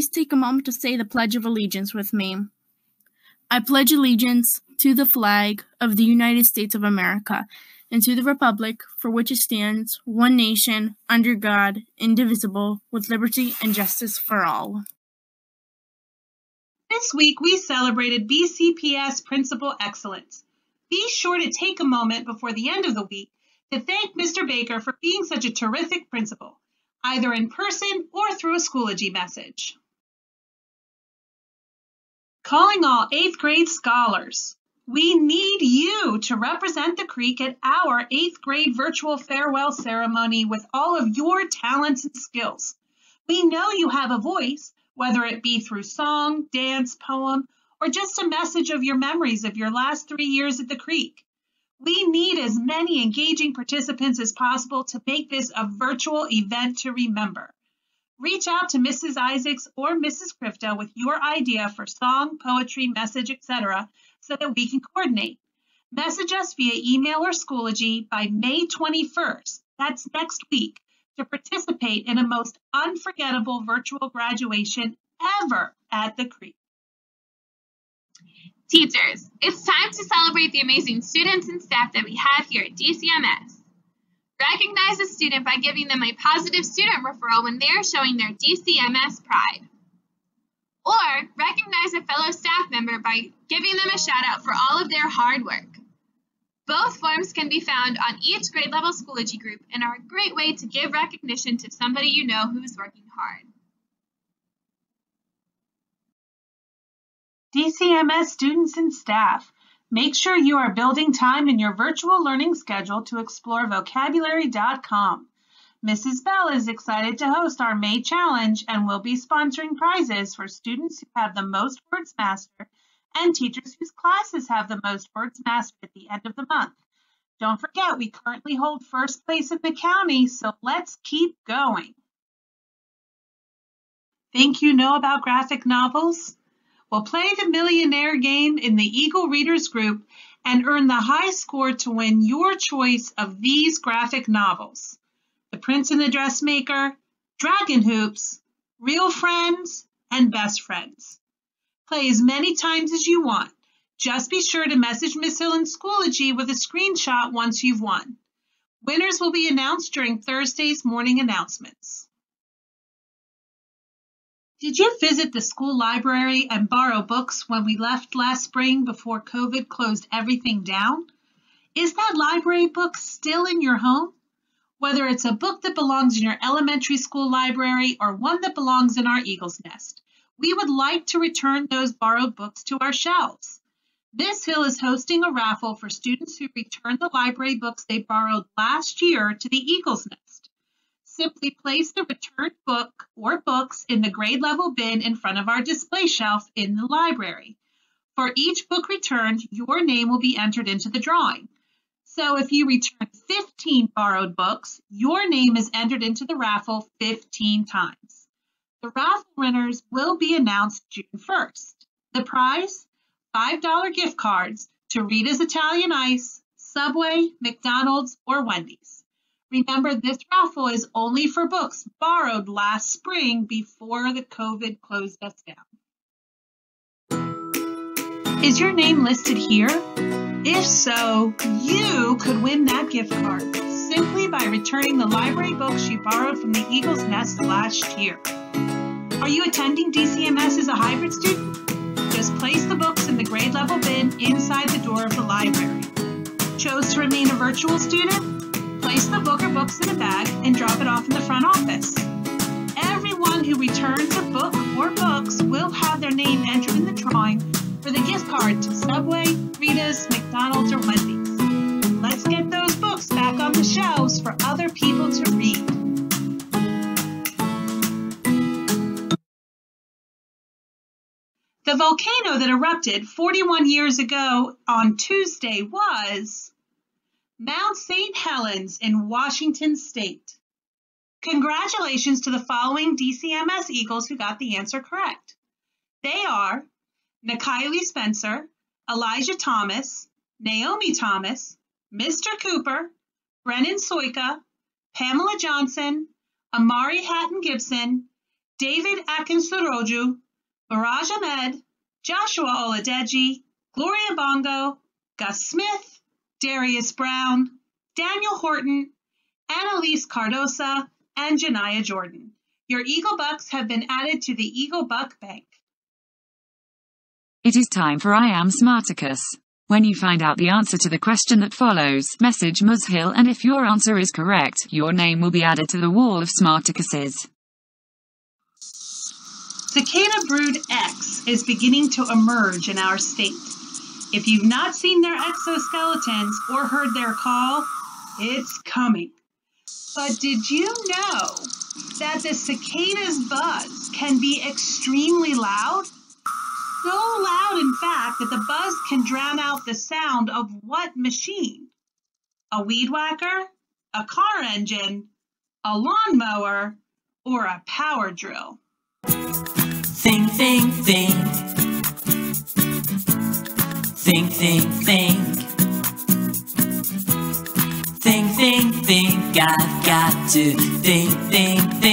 take a moment to say the Pledge of Allegiance with me. I pledge allegiance to the flag of the United States of America and to the Republic for which it stands, one nation, under God, indivisible, with liberty and justice for all. This week we celebrated BCPS Principal Excellence. Be sure to take a moment before the end of the week to thank Mr. Baker for being such a terrific principal, either in person or through a Schoology message. Calling all 8th grade scholars. We need you to represent the Creek at our 8th grade virtual farewell ceremony with all of your talents and skills. We know you have a voice, whether it be through song, dance, poem, or just a message of your memories of your last three years at the Creek. We need as many engaging participants as possible to make this a virtual event to remember. Reach out to Mrs. Isaacs or Mrs. Crifto with your idea for song, poetry, message, etc., so that we can coordinate. Message us via email or Schoology by May 21st, that's next week, to participate in a most unforgettable virtual graduation ever at the Creek. Teachers, it's time to celebrate the amazing students and staff that we have here at DCMS. Recognize a student by giving them a positive student referral when they are showing their DCMS pride. Or recognize a fellow staff member by giving them a shout out for all of their hard work. Both forms can be found on each grade level Schoology group and are a great way to give recognition to somebody you know who's working hard. DCMS students and staff, make sure you are building time in your virtual learning schedule to explore vocabulary.com. Mrs. Bell is excited to host our May Challenge and will be sponsoring prizes for students who have the most words mastered and teachers whose classes have the most words mastered at the end of the month. Don't forget, we currently hold first place in the county, so let's keep going. Think you know about graphic novels? Well, play the millionaire game in the Eagle Readers Group and earn the high score to win your choice of these graphic novels. The Prince and the Dressmaker, Dragon Hoops, Real Friends, and Best Friends. Play as many times as you want. Just be sure to message Miss Hill in Schoology with a screenshot once you've won. Winners will be announced during Thursday's morning announcements. Did you visit the school library and borrow books when we left last spring before COVID closed everything down? Is that library book still in your home? Whether it's a book that belongs in your elementary school library or one that belongs in our Eagle's Nest, we would like to return those borrowed books to our shelves. Miss Hill is hosting a raffle for students who return the library books they borrowed last year to the Eagle's Nest. Simply place the returned book or books in the grade level bin in front of our display shelf in the library. For each book returned, your name will be entered into the drawing. So if you return 15 borrowed books, your name is entered into the raffle 15 times. The raffle winners will be announced June 1st. The prize? $5 gift cards to Rita's Italian Ice, Subway, McDonald's, or Wendy's. Remember, this raffle is only for books borrowed last spring before the COVID closed us down. Is your name listed here? If so, you could win that gift card simply by returning the library books you borrowed from the Eagle's Nest last year. Are you attending DCMS as a hybrid student? Just place the books in the grade level bin inside the door of the library. Chose to remain a virtual student? Place the book or books in a bag and drop it off in the front office. Everyone who returns a book or books will have their name entered in the drawing for the gift card to Subway, Rita's, McDonald's, or Wendy's. Let's get those books back on the shelves for other people to read. The volcano that erupted 41 years ago on Tuesday was Mount St. Helens in Washington State. Congratulations to the following DCMS Eagles who got the answer correct. They are Nikaylee Spencer, Elijah Thomas, Naomi Thomas, Mr. Cooper, Brennan Soika, Pamela Johnson, Amari Hatton Gibson, David Akinsoroju, Miraj Ahmed, Joshua Oladeji, Gloria Bongo, Gus Smith, Darius Brown, Daniel Horton, Annalise Cardosa, and Janiyah Jordan. Your Eagle Bucks have been added to the Eagle Buck Bank. It is time for I Am Smarticus. When you find out the answer to the question that follows, message Ms. Hill and if your answer is correct, your name will be added to the wall of Smarticuses. Cicada brood X is beginning to emerge in our state. If you've not seen their exoskeletons or heard their call, it's coming. But did you know that the cicada's buzz can be extremely loud? So loud, in fact, that the buzz can drown out the sound of what machine? A weed whacker? A car engine? A lawnmower? Or a power drill? Think, think, think. Think, think, think. Think, think, think. I've got to think, think, think.